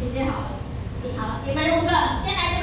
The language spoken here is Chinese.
姐姐好了，好了，你们五个先来。